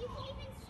you can even